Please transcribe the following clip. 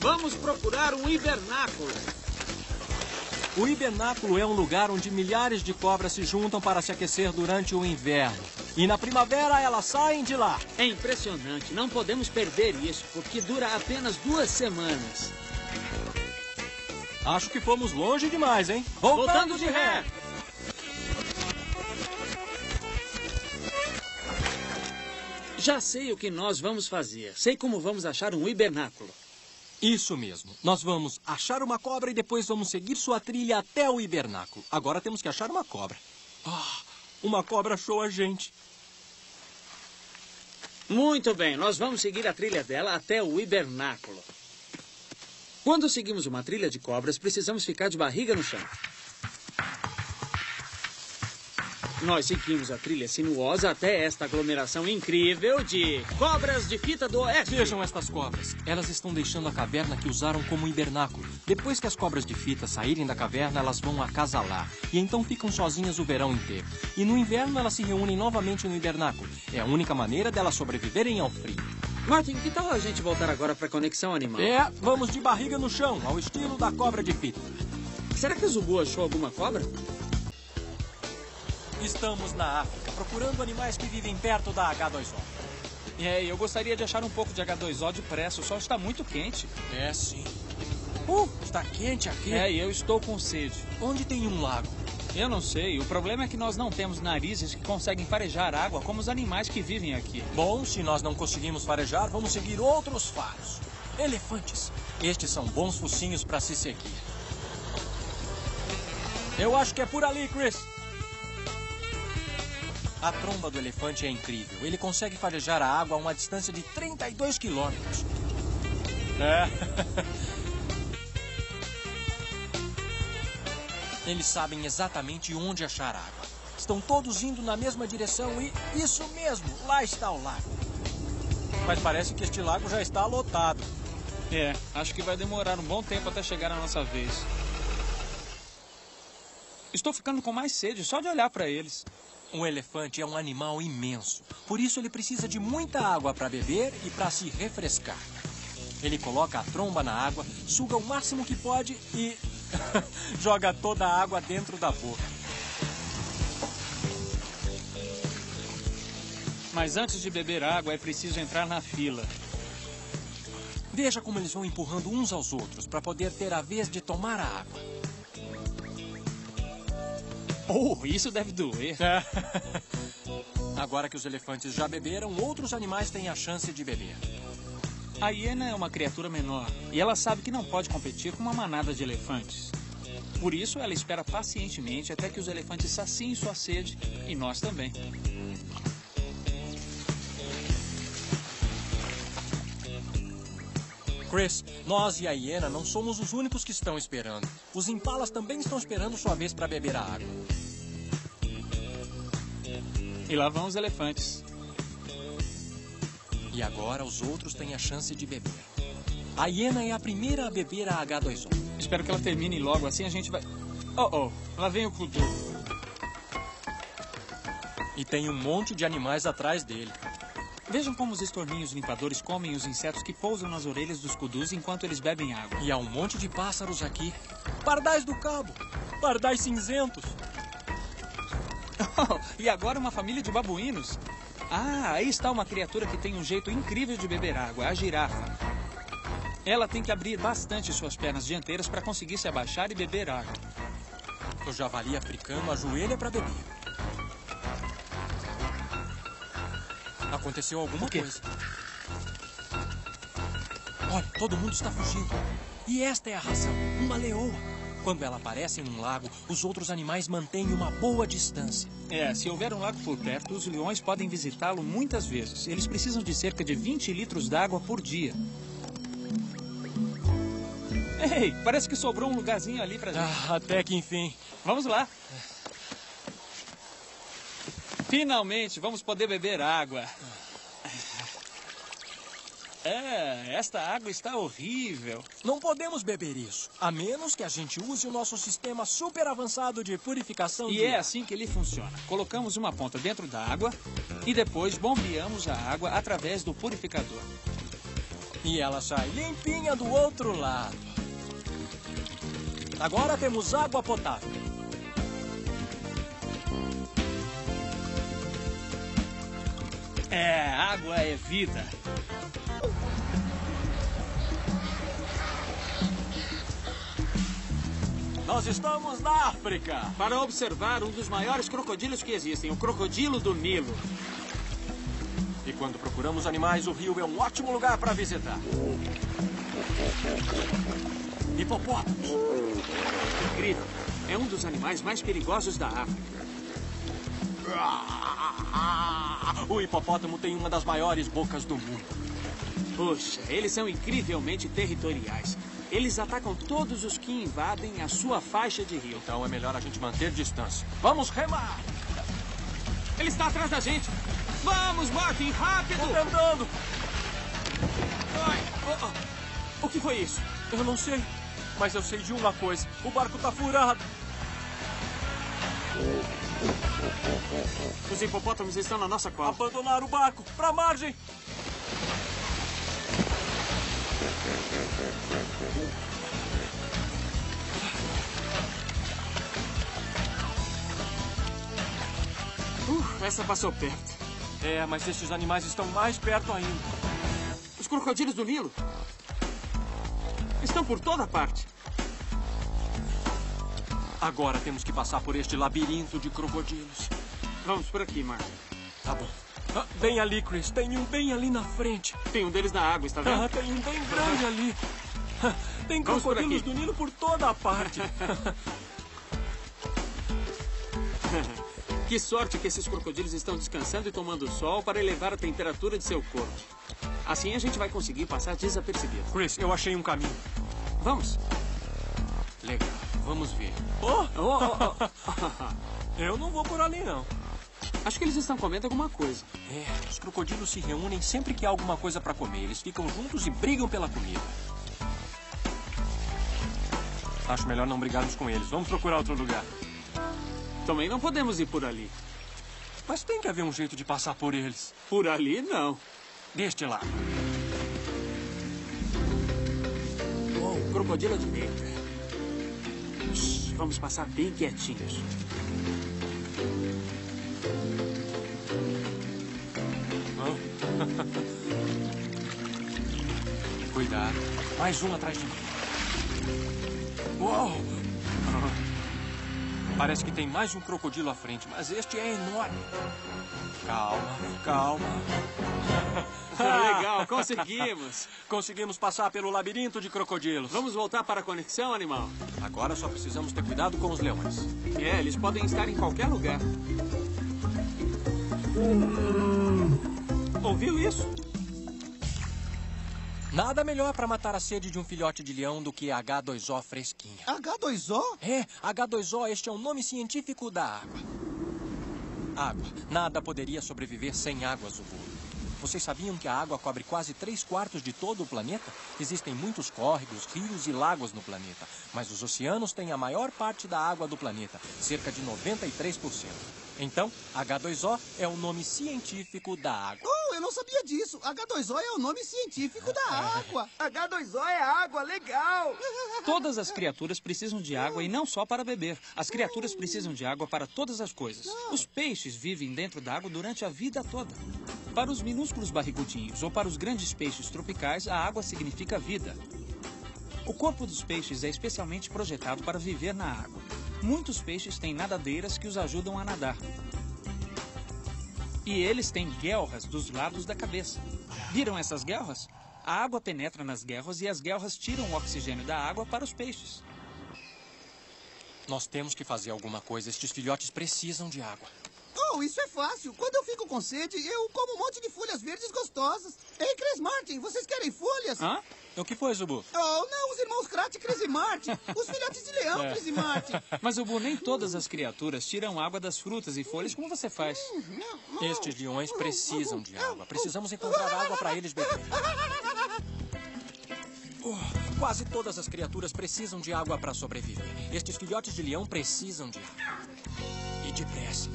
Vamos procurar um hibernáculo. O hibernáculo é um lugar onde milhares de cobras se juntam para se aquecer durante o inverno. E na primavera elas saem de lá. É impressionante. Não podemos perder isso, porque dura apenas duas semanas. Acho que fomos longe demais, hein? Voltando, Voltando de ré. Já sei o que nós vamos fazer. Sei como vamos achar um hibernáculo. Isso mesmo. Nós vamos achar uma cobra e depois vamos seguir sua trilha até o hibernáculo. Agora temos que achar uma cobra. Ah, uma cobra achou a gente. Muito bem, nós vamos seguir a trilha dela até o hibernáculo. Quando seguimos uma trilha de cobras, precisamos ficar de barriga no chão. Nós seguimos a trilha sinuosa até esta aglomeração incrível de cobras de fita do oeste. Vejam estas cobras. Elas estão deixando a caverna que usaram como hibernáculo. Depois que as cobras de fita saírem da caverna, elas vão acasalar. E então ficam sozinhas o verão inteiro. E no inverno elas se reúnem novamente no hibernáculo. É a única maneira delas sobreviverem ao frio. Martin, que tal a gente voltar agora para a conexão animal? É, vamos de barriga no chão, ao estilo da cobra de fita. Será que o Zubu achou alguma cobra? Estamos na África, procurando animais que vivem perto da H2O. É, eu gostaria de achar um pouco de H2O depressa. O sol está muito quente. É, sim. Uh, está quente aqui. É, e eu estou com sede. Onde tem um lago? Eu não sei. O problema é que nós não temos narizes que conseguem farejar água como os animais que vivem aqui. Bom, se nós não conseguimos farejar, vamos seguir outros faros. Elefantes. Estes são bons focinhos para se seguir. Eu acho que é por ali, Chris. A tromba do elefante é incrível. Ele consegue farejar a água a uma distância de 32 quilômetros. É. Eles sabem exatamente onde achar água. Estão todos indo na mesma direção e... Isso mesmo! Lá está o lago. Mas parece que este lago já está lotado. É, acho que vai demorar um bom tempo até chegar a nossa vez. Estou ficando com mais sede só de olhar para eles. Um elefante é um animal imenso. Por isso ele precisa de muita água para beber e para se refrescar. Ele coloca a tromba na água, suga o máximo que pode e joga toda a água dentro da boca. Mas antes de beber água é preciso entrar na fila. Veja como eles vão empurrando uns aos outros para poder ter a vez de tomar a água. Oh, isso deve doer. É. Agora que os elefantes já beberam, outros animais têm a chance de beber. A hiena é uma criatura menor e ela sabe que não pode competir com uma manada de elefantes. Por isso, ela espera pacientemente até que os elefantes saciem sua sede e nós também. Chris, nós e a hiena não somos os únicos que estão esperando. Os impalas também estão esperando sua vez para beber a água. E lá vão os elefantes. E agora os outros têm a chance de beber. A hiena é a primeira a beber a H2O. Espero que ela termine logo, assim a gente vai... Oh, oh, lá vem o Kudu. E tem um monte de animais atrás dele. Vejam como os estorninhos limpadores comem os insetos que pousam nas orelhas dos cudus enquanto eles bebem água. E há um monte de pássaros aqui. Pardais do cabo. Pardais cinzentos. Oh, e agora uma família de babuínos. Ah, aí está uma criatura que tem um jeito incrível de beber água, a girafa. Ela tem que abrir bastante suas pernas dianteiras para conseguir se abaixar e beber água. O javali africano ajoelha para beber. Aconteceu alguma coisa. Olha, todo mundo está fugindo. E esta é a razão: uma leoa. Quando ela aparece em um lago, os outros animais mantêm uma boa distância. É, se houver um lago por perto, os leões podem visitá-lo muitas vezes. Eles precisam de cerca de 20 litros d'água por dia. Ei, parece que sobrou um lugarzinho ali pra gente. Ah, até que enfim. Vamos lá. Finalmente, vamos poder beber água. É, esta água está horrível. Não podemos beber isso, a menos que a gente use o nosso sistema super avançado de purificação e de é assim que ele funciona. Colocamos uma ponta dentro da água e depois bombeamos a água através do purificador. E ela sai limpinha do outro lado. Agora temos água potável. É, água é vida. Nós estamos na África. Para observar um dos maiores crocodilos que existem, o crocodilo do Nilo. E quando procuramos animais, o rio é um ótimo lugar para visitar. Hipopótamos. Incrível. É um dos animais mais perigosos da África. O hipopótamo tem uma das maiores bocas do mundo. Puxa, eles são incrivelmente territoriais. Eles atacam todos os que invadem a sua faixa de rio. Então é melhor a gente manter distância. Vamos remar! Ele está atrás da gente. Vamos, Martin, rápido! Tô tentando! Ai, oh, oh. O que foi isso? Eu não sei, mas eu sei de uma coisa. O barco tá furado. Os hipopótamos estão na nossa cola. Abandonar o barco! Pra margem! Uh, essa passou perto. É, mas esses animais estão mais perto ainda. Os crocodilos do Nilo estão por toda parte. Agora temos que passar por este labirinto de crocodilos. Vamos por aqui, Mark. Tá bom. Ah, bem ali, Chris. Tem um bem ali na frente. Tem um deles na água, está vendo? Ah, tem um bem grande ali. Ah, Tem crocodilos do Nilo por toda a parte. Que sorte que esses crocodilos estão descansando e tomando sol para elevar a temperatura de seu corpo. Assim a gente vai conseguir passar desapercebido. Chris, eu achei um caminho. Vamos. Legal. Vamos ver. Oh, Oh, oh, oh. eu não vou por ali, não. Acho que eles estão comendo alguma coisa. É, os crocodilos se reúnem sempre que há alguma coisa para comer. Eles ficam juntos e brigam pela comida. Acho melhor não brigarmos com eles. Vamos procurar outro lugar. Também não podemos ir por ali. Mas tem que haver um jeito de passar por eles. Por ali, não. Deste lado. Oh, crocodilo direita. Shhh, Vamos passar bem quietinhos. Cuidado. Mais um atrás de mim. Uou! Parece que tem mais um crocodilo à frente, mas este é enorme. Calma, calma. Legal, conseguimos. Conseguimos passar pelo labirinto de crocodilos. Vamos voltar para a conexão, animal? Agora só precisamos ter cuidado com os leões. É, eles podem estar em qualquer lugar. Ouviu isso? Nada melhor para matar a sede de um filhote de leão do que H2O fresquinha. H2O? É, H2O, este é o nome científico da água. Água. Nada poderia sobreviver sem água, Zubu. Vocês sabiam que a água cobre quase três quartos de todo o planeta? Existem muitos córregos, rios e lagos no planeta, mas os oceanos têm a maior parte da água do planeta, cerca de 93%. Então, H2O é o nome científico da água. Eu não sabia disso. H2O é o nome científico da água. H2O é água, legal! Todas as criaturas precisam de água e não só para beber. As criaturas precisam de água para todas as coisas. Os peixes vivem dentro da água durante a vida toda. Para os minúsculos barrigudinhos ou para os grandes peixes tropicais, a água significa vida. O corpo dos peixes é especialmente projetado para viver na água. Muitos peixes têm nadadeiras que os ajudam a nadar. E eles têm guelras dos lados da cabeça. Viram essas guelras? A água penetra nas guelras e as guelras tiram o oxigênio da água para os peixes. Nós temos que fazer alguma coisa. Estes filhotes precisam de água. Oh, isso é fácil. Quando eu fico com sede, eu como um monte de folhas verdes gostosas. Ei, Chris Martin, vocês querem folhas? Hã? O que foi, Zubu? Oh, não, os irmãos Krat e Chris e Martin. Os filhotes de leão, É. E Martin. Mas, Ubu, nem todas as criaturas tiram água das frutas e folhas como você faz. Estes leões precisam de água. Precisamos encontrar água para eles beberem. Oh, quase todas as criaturas precisam de água para sobreviver. Estes filhotes de leão precisam de água. E depressa.